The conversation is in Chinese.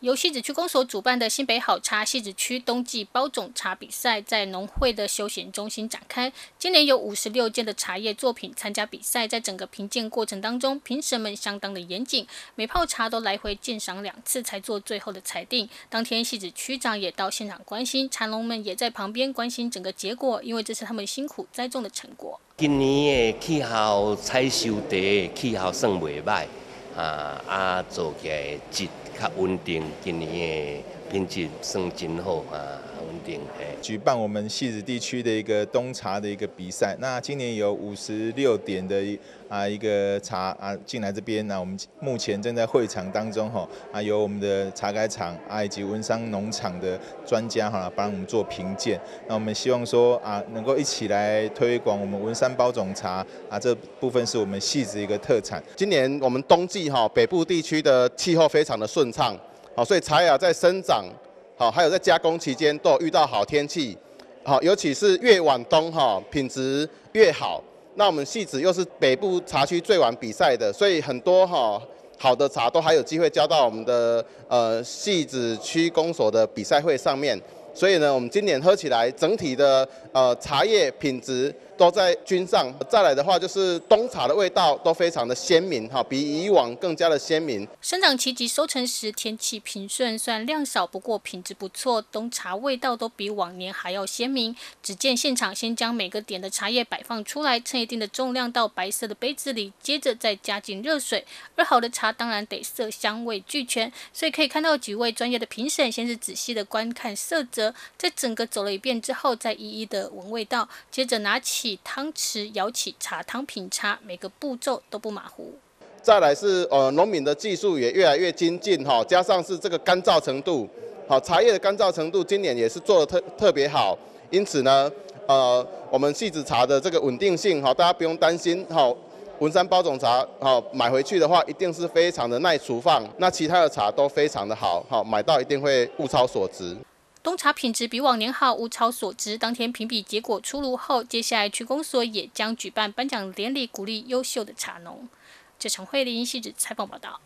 由戏子区公所主办的新北好茶戏子区冬季包种茶比赛，在农会的休闲中心展开。今年有五十六件的茶叶作品参加比赛，在整个评鉴过程当中，评审们相当的严谨，每泡茶都来回鉴赏两次才做最后的裁定。当天戏子区长也到现场关心，茶农们也在旁边关心整个结果，因为这是他们辛苦栽种的成果。今年的气候采收地气候算袂歹。啊啊，做起来质较稳定，今年的品质算真好啊。举办我们戏子地区的一个冬茶的一个比赛，那今年有五十六点的啊一个茶啊进来这边，那我们目前正在会场当中哈啊有我们的茶改厂啊以及文商农场的专家哈帮我们做评鉴，那我们希望说啊能够一起来推广我们文山包种茶啊这部分是我们戏子一个特产。今年我们冬季哈北部地区的气候非常的顺畅，好所以茶芽在生长。好，还有在加工期间都有遇到好天气，好，尤其是越晚冬哈，品质越好。那我们戏子又是北部茶区最晚比赛的，所以很多哈好的茶都还有机会交到我们的呃戏子区公所的比赛会上面。所以呢，我们今年喝起来整体的呃茶叶品质。都在均上，再来的话就是冬茶的味道都非常的鲜明哈，比以往更加的鲜明。生长期及收成时天气平顺，虽然量少，不过品质不错，冬茶味道都比往年还要鲜明。只见现场先将每个点的茶叶摆放出来，称一定的重量到白色的杯子里，接着再加进热水。而好的茶当然得色香味俱全，所以可以看到几位专业的评审先是仔细的观看色泽，在整个走了一遍之后，再一一的闻味道，接着拿起。汤匙舀起茶汤品茶，每个步骤都不马虎。再来是呃农民的技术也越来越精进哈，加上是这个干燥程度，好茶叶的干燥程度今年也是做的特特别好，因此呢呃我们细子茶的这个稳定性哈，大家不用担心哈。文山包种茶好买回去的话，一定是非常的耐储放，那其他的茶都非常的好，好买到一定会物超所值。冬茶品质比往年好，物超所值。当天评比结果出炉后，接下来区公所也将举办颁奖典礼，鼓励优秀的茶农。这场会林细致采访报道。